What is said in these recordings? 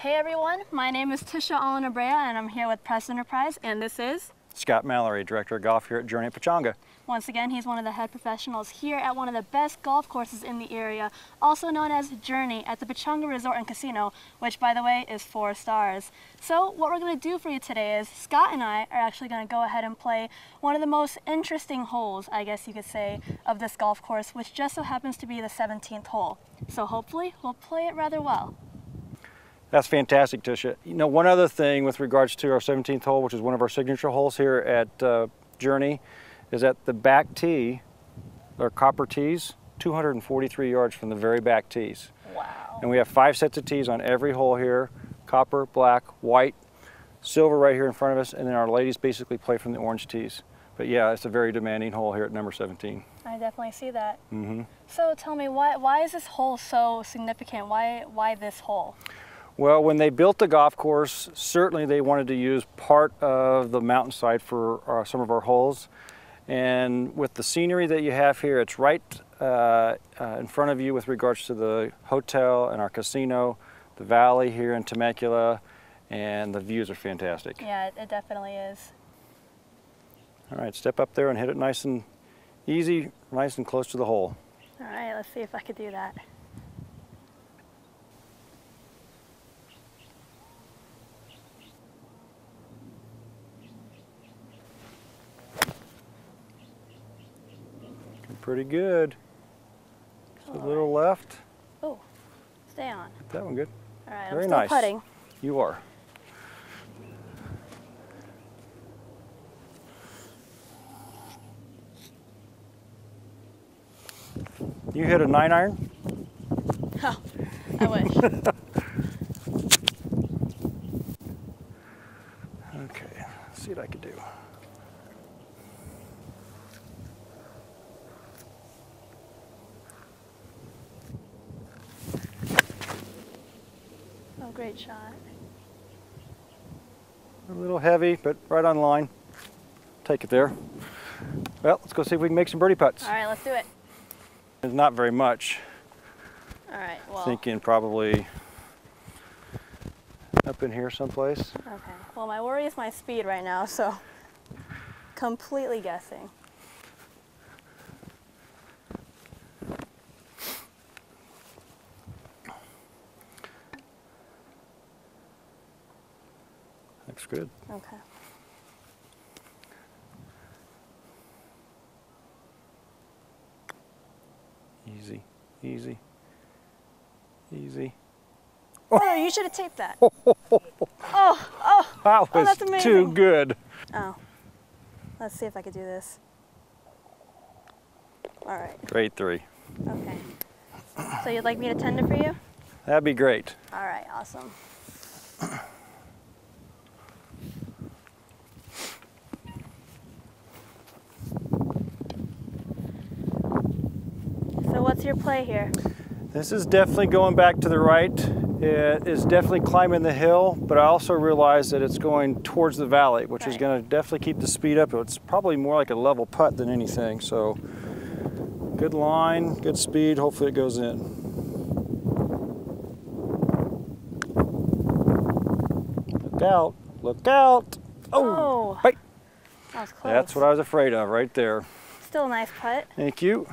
Hey everyone, my name is Tisha Allen Abrea and I'm here with Press Enterprise and this is Scott Mallory, Director of Golf here at Journey at Pechanga. Once again, he's one of the head professionals here at one of the best golf courses in the area, also known as Journey at the Pechanga Resort and Casino, which by the way is four stars. So what we're going to do for you today is Scott and I are actually going to go ahead and play one of the most interesting holes, I guess you could say, of this golf course, which just so happens to be the 17th hole. So hopefully we'll play it rather well. That's fantastic, Tisha. You know, one other thing with regards to our 17th hole, which is one of our signature holes here at uh, Journey, is that the back tee, our copper tees, 243 yards from the very back tees. Wow. And we have five sets of tees on every hole here, copper, black, white, silver right here in front of us, and then our ladies basically play from the orange tees. But yeah, it's a very demanding hole here at number 17. I definitely see that. Mm -hmm. So tell me, why, why is this hole so significant? Why, why this hole? Well, when they built the golf course, certainly they wanted to use part of the mountainside for uh, some of our holes. And with the scenery that you have here, it's right uh, uh, in front of you with regards to the hotel and our casino, the valley here in Temecula, and the views are fantastic. Yeah, it definitely is. All right, step up there and hit it nice and easy, nice and close to the hole. All right, let's see if I could do that. Pretty good. Just a little left. Oh, stay on. That one good. All right, Very I'm still nice. putting. You are. You hit a nine iron? Oh, I wish. okay, let's see what I can do. Great shot. A little heavy, but right on line. Take it there. Well, let's go see if we can make some birdie putts. All right, let's do it. It's not very much. All right, well. Thinking probably up in here someplace. Okay, well my worry is my speed right now, so completely guessing. Looks good. Okay. Easy, easy, easy. Oh, you should have taped that. oh, oh, oh. oh. That was oh, that's too good. Oh, let's see if I could do this. All right. Grade three. Okay. So you'd like me to tend tender for you? That'd be great. All right, awesome. So what's your play here? This is definitely going back to the right. It is definitely climbing the hill, but I also realize that it's going towards the valley, which right. is going to definitely keep the speed up. It's probably more like a level putt than anything. So good line, good speed. Hopefully it goes in. Look out, look out. Oh, oh right. That was close. That's what I was afraid of right there. Still a nice putt. Thank you.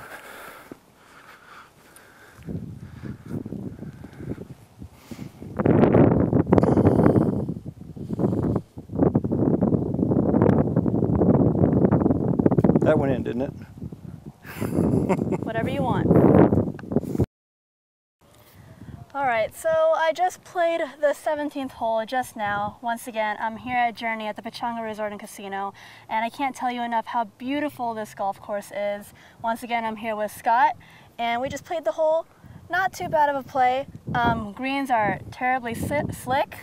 That went in, didn't it? Whatever you want. Alright, so I just played the 17th hole just now. Once again, I'm here at Journey at the Pechanga Resort and Casino, and I can't tell you enough how beautiful this golf course is. Once again, I'm here with Scott, and we just played the hole. Not too bad of a play. Um, greens are terribly slick,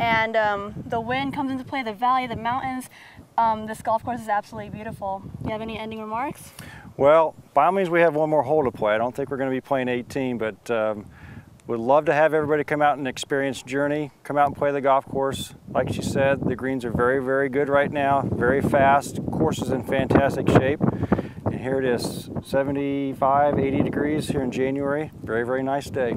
and um, the wind comes into play, the valley, the mountains. Um, this golf course is absolutely beautiful. Do you have any ending remarks? Well, by all means, we have one more hole to play. I don't think we're going to be playing 18, but um, we'd love to have everybody come out and experience Journey, come out and play the golf course. Like she said, the greens are very, very good right now, very fast. Course is in fantastic shape. And here it is, 75, 80 degrees here in January. Very, very nice day.